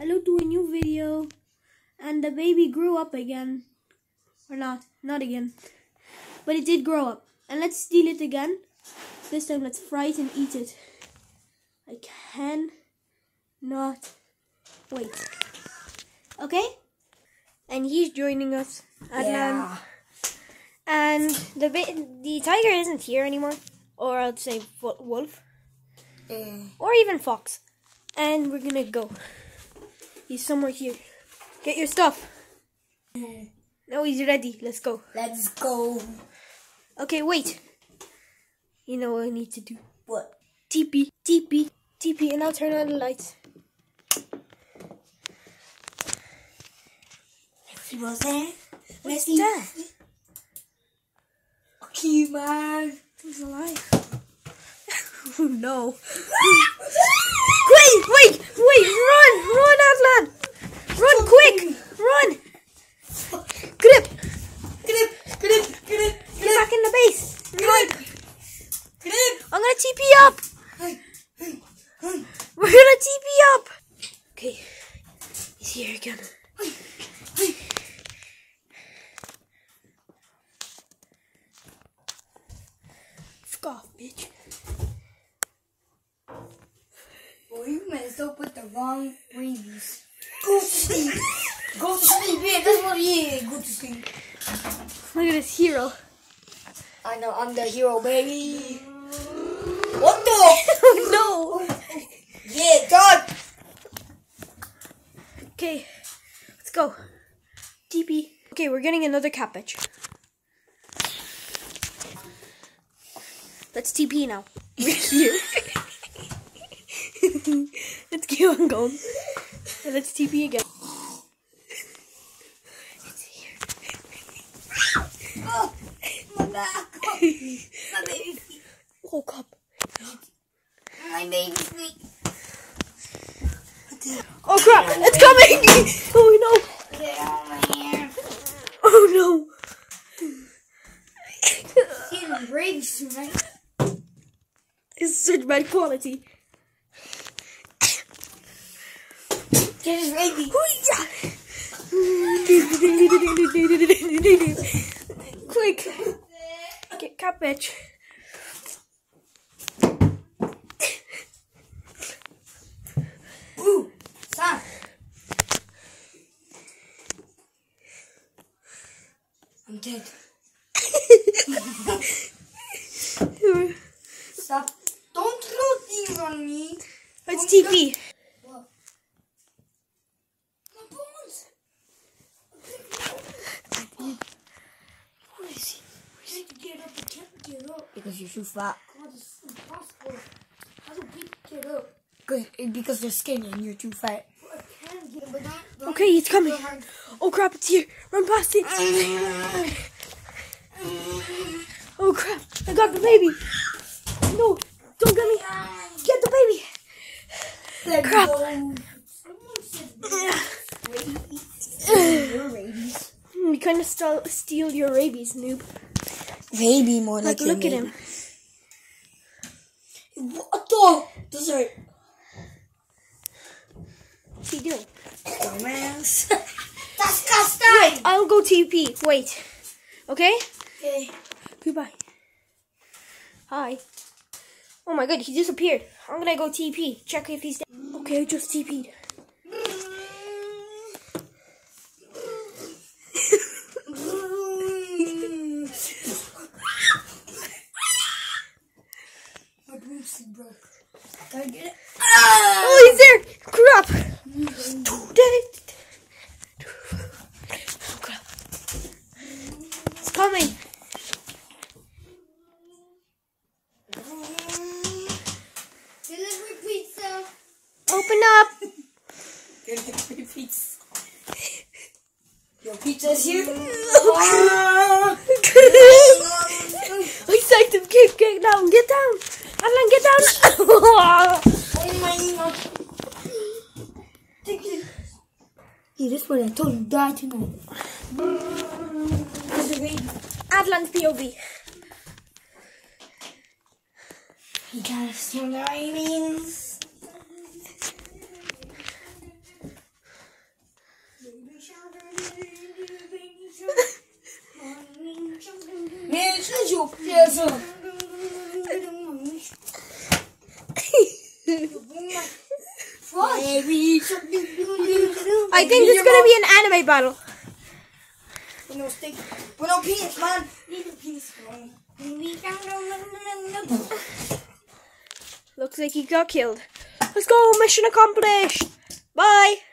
hello to a new video. And the baby grew up again. Or not, not again. But it did grow up. And let's steal it again. This time let's fry it and eat it. I can not wait. Okay? And he's joining us. Adnan. Yeah. And the the tiger isn't here anymore. Or I'd say wolf. Eh, Or even fox. And we're gonna go. He's somewhere here. Get your stuff. Now he's ready. Let's go. let's go. Okay, wait. You know what I need to do. What? TP, TP, TP, and I'll turn on the lights. He was there. Messi. that? Okay, man. He's alive. oh no. wait, wait, wait, run, run, Aslan. Run quick, run. Grip, Get it, get it, get it, get back in the base. Run. get. I'm gonna TP up. We're gonna TP up. Okay, he's here again. Fuck off, bitch. Boy, you messed up with the wrong rings. Go to sleep. Go to sleep. Yeah, that's what he is. Go to sleep. Look at this hero. I know, I'm the hero, baby. What the? oh no. Yeah, God. Okay, let's go. TP. Okay, we're getting another cabbage. Let's TP now. We're here. let's keep on going. And let's TP again. It's here. Oh, my back. My baby feet. Woke up. My baby feet. Oh crap! It's coming! Oh Get on my hair. no! Oh no! He's in rabies right? It's such bad quality. Get his rabies. Quick! Get cabbage. Ooh, son. I'm dead. Stop. Don't throw things on me. Let's TP. What? My bones. Where is he? I can't get up. I can't get up. Because you're too fat. God, impossible. How do people get up? Because, because you're skinny and you're too fat. I can get up, but not. but Okay, it's coming. Oh crap, it's here. Run past it. Oh crap, I got the baby. No, don't get me. Get the baby. Crap. we go. Someone said Your rabies. We kind of st- steal your rabies, noob. Baby, more Like, like, look at him. What the? Those are What's he doing? dumbass. Disgusting. I'll go TP. Wait. Okay? Okay. Goodbye. Hi. Oh my god, he disappeared. I'm gonna go TP. Check if he's dead. Okay, I just TP'd. Broke. Gotta get it. Oh, he's there! Crap! Dead. Crap. It's coming. Delivery pizza. Open up. Delivery pizza. Your pizza's here. I said him, get, get down, get down. Alan, get down. Take it. Hey, this one I told you die tonight. Adlan's POV. You gotta steal the rabies. your I think it's gonna be an anime battle. No stick. With no penis, man. Leave the penis alone. Looks like he got killed. Let's go, mission accomplished. Bye.